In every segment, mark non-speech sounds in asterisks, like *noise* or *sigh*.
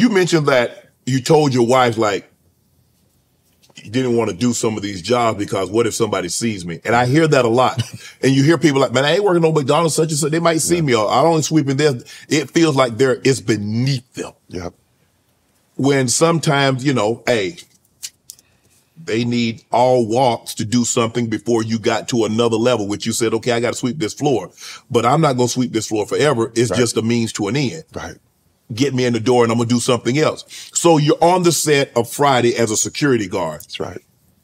you mentioned that you told your wife like you didn't want to do some of these jobs because what if somebody sees me? And I hear that a lot. *laughs* and you hear people like, man, I ain't working on McDonald's such and such. They might see yeah. me or I don't sweeping this. It feels like there it's beneath them. Yep. When sometimes, you know, hey, they need all walks to do something before you got to another level, which you said, okay, I got to sweep this floor, but I'm not going to sweep this floor forever. It's right. just a means to an end. Right get me in the door and I'm gonna do something else. So you're on the set of Friday as a security guard. That's right.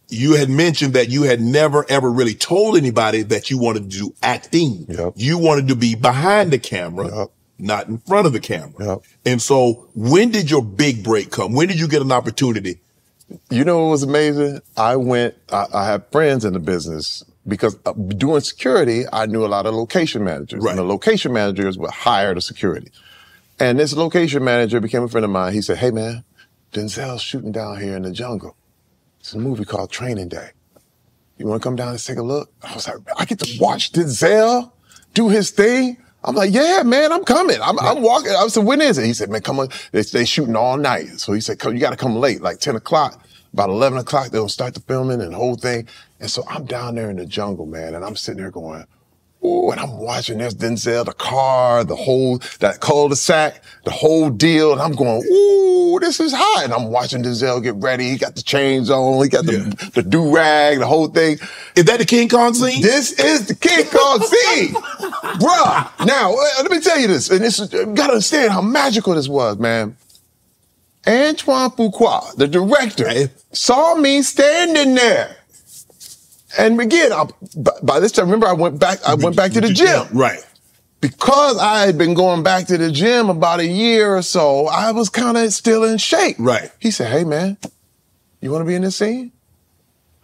You had mentioned that you had never ever really told anybody that you wanted to do acting. Yep. You wanted to be behind the camera, yep. not in front of the camera. Yep. And so when did your big break come? When did you get an opportunity? You know what was amazing? I went, I, I had friends in the business because uh, doing security, I knew a lot of location managers. Right. And the location managers would hire the security. And this location manager became a friend of mine. He said, Hey man, Denzel's shooting down here in the jungle. It's a movie called Training Day. You want to come down and take a look? I was like, I get to watch Denzel do his thing. I'm like, yeah, man, I'm coming. I'm, I'm walking. I said, when is it? He said, man, come on. They, they shooting all night. So he said, come, you got to come late, like 10 o'clock. About 11 o'clock, they'll start the filming and the whole thing. And so I'm down there in the jungle, man, and I'm sitting there going, Ooh, and I'm watching this Denzel, the car, the whole, that cul-de-sac, the whole deal. And I'm going, ooh, this is hot. And I'm watching Denzel get ready. He got the chains on. He got the, yeah. the do-rag, the whole thing. Is that the King Kong scene? This is the King Kong scene. *laughs* Bruh. Now, uh, let me tell you this. And this is, you gotta understand how magical this was, man. Antoine Fuqua, the director, saw me standing there. And again, I, by this time, remember I went back, I went back to the gym. Right. Because I had been going back to the gym about a year or so, I was kind of still in shape. Right. He said, Hey man, you want to be in this scene?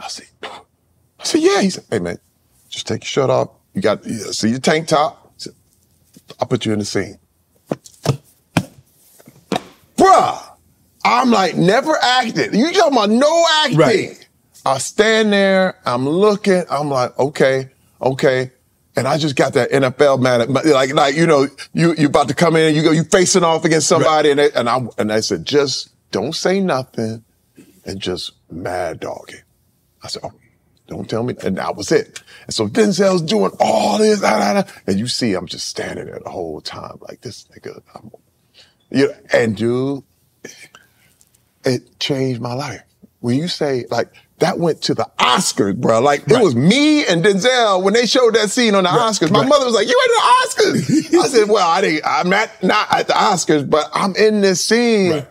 I said, I said, yeah. He said, Hey man, just take your shirt off. You got, you see your tank top. Said, I'll put you in the scene. Bruh, I'm like, never acted. You talking about no acting. Right. I stand there, I'm looking, I'm like, okay, okay. And I just got that NFL man, like, like, you know, you, you about to come in, you go, you facing off against somebody. Right. And, they, and I, and I said, just don't say nothing and just mad dog it. I said, oh, don't tell me. And that was it. And so Denzel's doing all this, da, da, da, and you see, I'm just standing there the whole time, like this nigga. I'm, you know, and dude, it changed my life. When you say, like, that went to the Oscars, bro. Like right. it was me and Denzel when they showed that scene on the right. Oscars. My right. mother was like, "You in the Oscars?" *laughs* I said, "Well, I didn't. I'm not not at the Oscars, but I'm in this scene."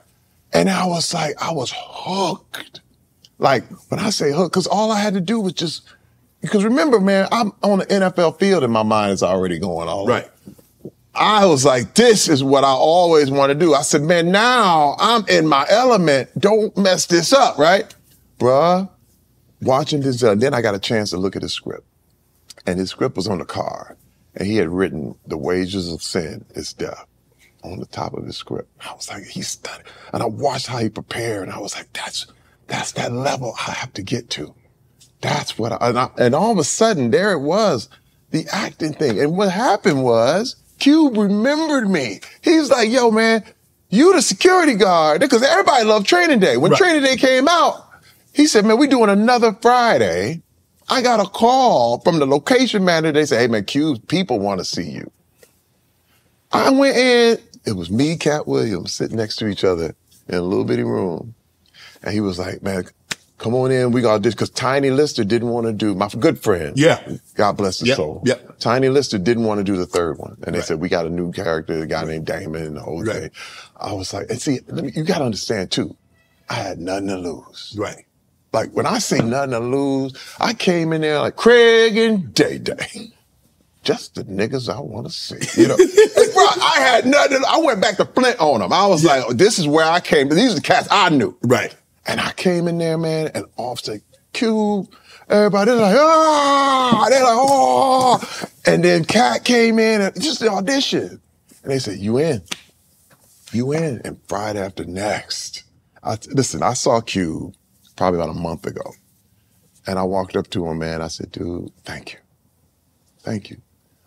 And I was like, I was hooked. Like when I say hooked, because all I had to do was just because remember, man, I'm on the NFL field and my mind is already going all right. I was like, this is what I always want to do. I said, man, now I'm in my element. Don't mess this up, right? Bruh, watching this, uh, then I got a chance to look at his script. And his script was on the card. And he had written, The Wages of Sin is Death on the top of his script. I was like, he's stunning. And I watched how he prepared and I was like, that's, that's that level I have to get to. That's what I and, I, and all of a sudden there it was, the acting thing. And what happened was Cube remembered me. He's like, yo, man, you the security guard. Because everybody loved training day. When right. training day came out, he said, man, we doing another Friday. I got a call from the location manager. They said, hey man, Q, people want to see you. I went in. It was me, Katt Williams, sitting next to each other in a little bitty room. And he was like, man, come on in. We got this. Cause Tiny Lister didn't want to do my good friend. Yeah. God bless his yep. soul. Yeah. Tiny Lister didn't want to do the third one. And they right. said, we got a new character, a guy named Damon and the whole right. thing. I was like, and see, me, you got to understand too. I had nothing to lose. Right. Like when I say nothing to lose, I came in there like Craig and Day Day. Just the niggas I want to see. You know, *laughs* bro, I had nothing. I went back to Flint on them. I was yeah. like, oh, this is where I came. These are the cats I knew. Right. And I came in there, man, and Offset Cube, everybody, like, ah, they're like, oh. And then Katt came in and just the audition. And they said, you in. You in. And Friday after next. I, listen, I saw Cube probably about a month ago. And I walked up to him, man. I said, dude, thank you. Thank you.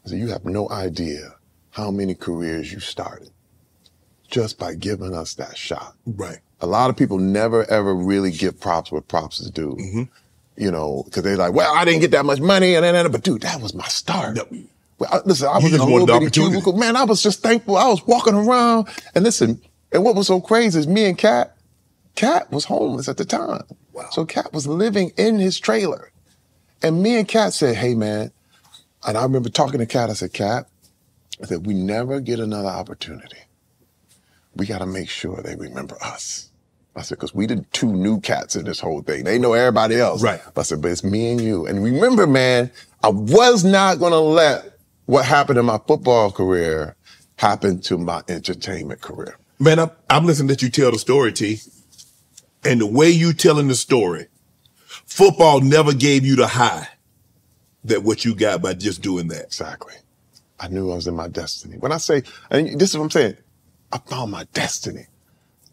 I said, you have no idea how many careers you started just by giving us that shot. Right. A lot of people never ever really give props what props is due. Mm-hmm. You know, because they're like, well, I didn't get that much money, and then, but dude, that was my start. Yep. Well, I- listen, I was just in a little bitty opportunity. cubicle. Man, I was just thankful. I was walking around, and listen, and what was so crazy is me and Katt, Katt was homeless at the time. Wow. So Katt was living in his trailer, and me and Katt said, "Hey, man," and I remember talking to Katt. I said, "Cat," I said, "We never get another opportunity. We got to make sure they remember us." I said, because we the two new cats in this whole thing. They know everybody else. Right. But I said, but it's me and you. And remember, man, I was not going to let what happened in my football career happen to my entertainment career. Man, I'm, I'm listening to you tell the story, T. And the way you telling the story, football never gave you the high that what you got by just doing that. Exactly. I knew I was in my destiny. When I say, and this is what I'm saying, I found my destiny.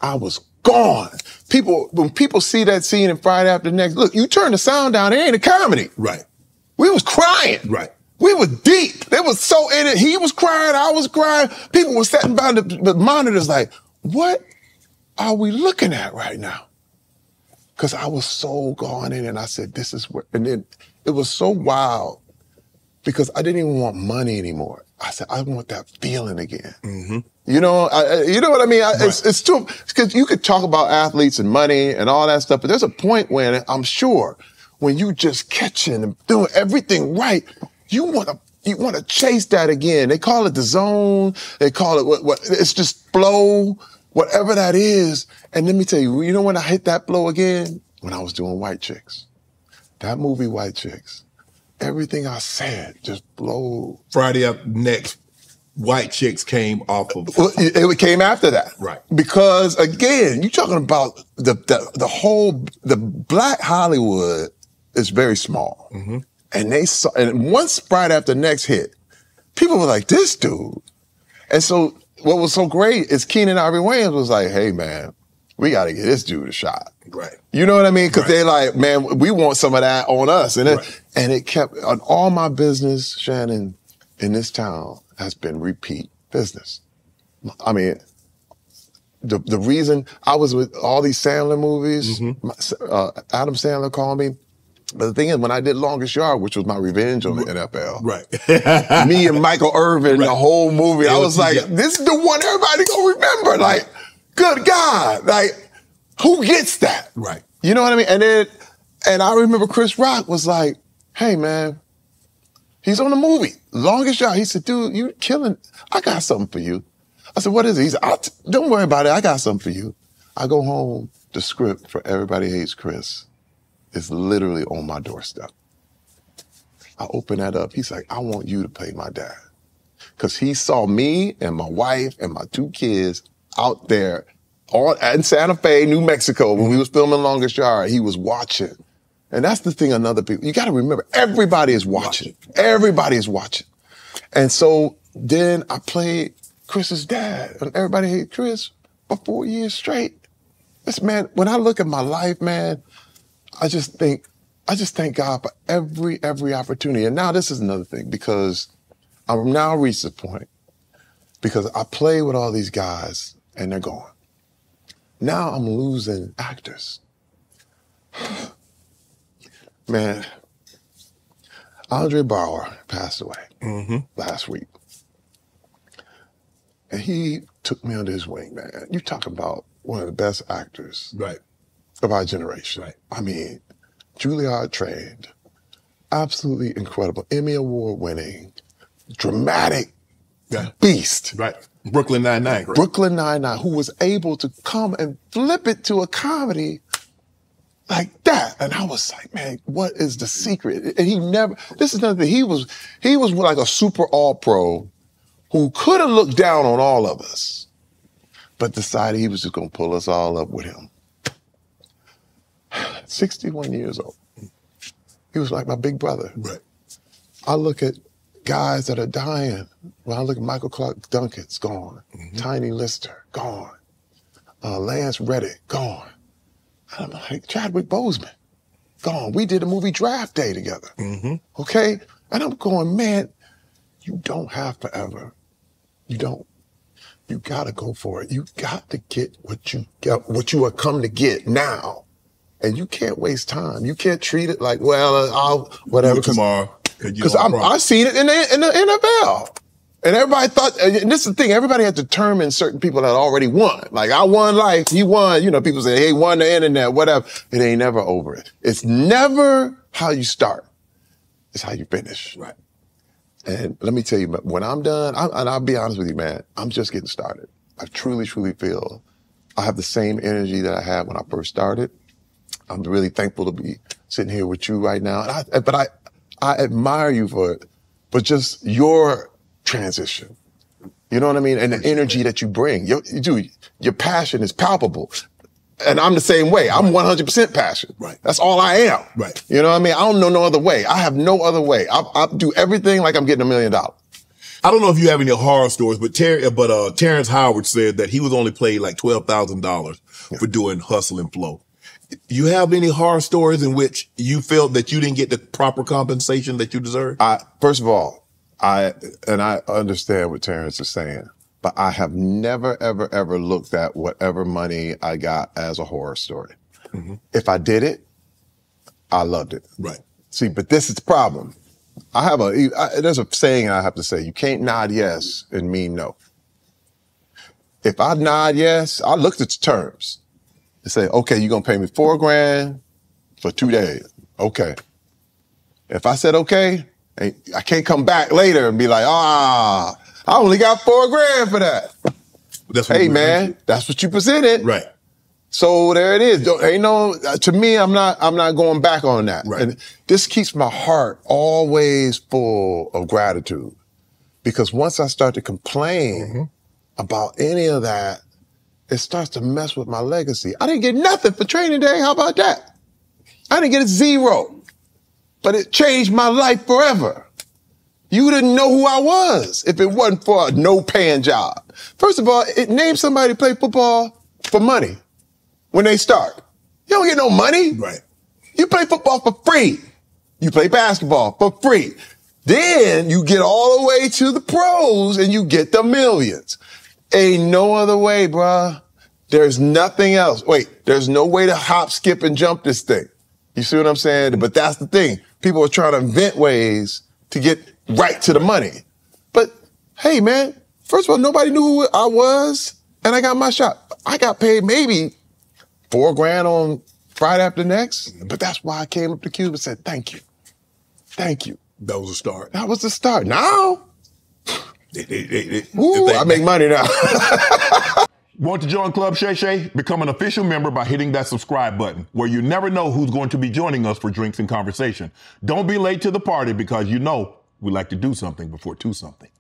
I was gone. People, when people see that scene in Friday After Next, look, you turn the sound down, it ain't a comedy. Right. We was crying. Right. We were deep. They was so in it. He was crying. I was crying. People were sitting by the, the monitors like, what are we looking at right now? Cause I was so gone in and I said, this is what, and then it was so wild because I didn't even want money anymore. I said, I want that feeling again. Mm-hmm. You know, I, you know what I mean? I, It's, it's too, because you could talk about athletes and money and all that stuff, but there's a point when I'm sure when you just catching and doing everything right, you want to, you want to chase that again. They call it the zone. They call it what, what, it's just flow, whatever that is. And let me tell you, you know when I hit that blow again? When I was doing White Chicks. That movie, White Chicks. Everything I said just flowed. Friday up next, white chicks came off of. Well, it, it came after that, Right. Because again, you're talking about the the, the whole the Black Hollywood is very small, Mm-hmm. and they saw and once Friday after next hit, people were like, "This dude," and so what was so great is Keenen Ivory Wayans was like, "Hey man, we got to get this dude a shot." Right. You know what I mean? Because Right. they're like, man, we want some of that on us, and it Right. and it kept on all my business, Shannon, in this town has been repeat business. I mean, the the reason I was with all these Sandler movies, Mm-hmm. my- uh, Adam Sandler called me. But the thing is, when I did Longest Yard, which was my revenge on the NFL, Right. me and Michael Irvin, the whole movie, I was like, yeah. this is the one everybody gonna remember. Like, good God, like, who gets that? Right. You know what I mean? And then, and I remember Chris Rock was like, hey man, he's on the movie, longest shot. He said, dude, you killing, I got something for you. I said, what is it? He said, t- don't worry about it. I got something for you. I go home, the script for Everybody Hates Chris is literally on my doorstep. I open that up. He's like, I want you to play my dad. Cause he saw me and my wife and my two kids out there on, in Santa Fe, New Mexico, when we mm-hmm. was filming Longest Yard. He was watching. And that's the thing another people, you gotta remember, everybody is watching. Everybody is watching. And so then I played Chris's dad, and everybody hated Chris for four years straight. This man, when I look at my life, man, I just think, I just thank God for every, every opportunity. And now this is another thing because I'm now reached the point because I play with all these guys and they're gone. Now I'm losing actors. *sighs* Man, Andre Braugher passed away mm-hmm. last week. And he took me under his wing, man. You talk about one of the best actors Right. Of our generation. Right. I mean, Juilliard trained, absolutely incredible, Emmy Award winning, dramatic Yeah. beast. Right. Brooklyn Nine Nine. Brooklyn Nine-Nine, who was able to come and flip it to a comedy like that. And I was like, man, what is the secret? And he never, this is nothing. He was, he was like a super all pro who could have looked down on all of us, but decided he was just going to pull us all up with him. 61 years old. He was like my big brother. Right. I look at guys that are dying. When I look at Michael Clarke Duncan's gone, Tiny Lister gone, uh, Lance Reddick gone. And I'm like Chadwick Boseman gone. We did a movie Draft Day together. Okay, and I'm going, man, you don't have forever. You don't. you gotta go for it. You got to get what you got, what you are come to get now. And you can't waste time. You can't treat it like, well, uh, I'll, whatever. Tomorrow. Because I seen it in the, in the NFL. And everybody thought, and this is the thing, everybody had determined certain people that already won. Like, I won life, he won. You know, people say, hey, won the internet, whatever. It ain't never over it. It's never how you start. It's how you finish. Right. And let me tell you, when I'm done, I, and I'll be honest with you, man, I'm just getting started. I truly, truly feel I have the same energy that I had when I first started. I'm really thankful to be sitting here with you right now. I, but I, I admire you for it, but just your transition. You know what I mean? And the energy that you bring. Your, dude, your passion is palpable. And I'm the same way. I'm 100% passion. Right. That's all I am. Right. You know what I mean? I don't know no other way. I have no other way. I, I do everything like I'm getting a million dollars. I don't know if you have any horror stories, but Ter- but uh, Terrence Howard said that he was only paid like twelve thousand dollars for doing Hustle and Flow. You have any horror stories in which you felt that you didn't get the proper compensation that you deserve? I first of all, I and I understand what Terrence is saying, but I have never, ever, ever looked at whatever money I got as a horror story. Mm-hmm. If I did it, I loved it. Right. See, but this is the problem. I have a I, there's a saying I have to say: you can't nod yes and mean no. If I nod yes, I looked at the terms and say, okay, you're gonna pay me four grand for two days. Okay. If I said okay, I can't come back later and be like, ah, I only got four grand for that. That's hey man, that's what you presented. Right. So there it is. Don't, ain't no to me. I'm not. I'm not going back on that. Right. And this keeps my heart always full of gratitude, because once I start to complain mm-hmm. about any of that, it starts to mess with my legacy. I didn't get nothing for training day. How about that? I didn't get a zero, but it changed my life forever. You didn't know who I was if it wasn't for a no paying job. First of all, it named somebody to play football for money when they start. You don't get no money. Right. You play football for free. You play basketball for free. Then you get all the way to the pros and you get the millions. Ain't no other way, bruh. There's nothing else. Wait, there's no way to hop, skip, and jump this thing. You see what I'm saying? But that's the thing. People are trying to invent ways to get right to the money. But hey, man, first of all, nobody knew who I was, and I got my shot. I got paid maybe four grand on Friday after next, but that's why I came up to Cube and said, thank you. Thank you. That was a start. That was the start. Now, they, they, they, Ooh, I make money now. *laughs* Want to join Club Shay Shay? Become an official member by hitting that subscribe button, where you never know who's going to be joining us for drinks and conversation. Don't be late to the party because you know we like to do something before two something.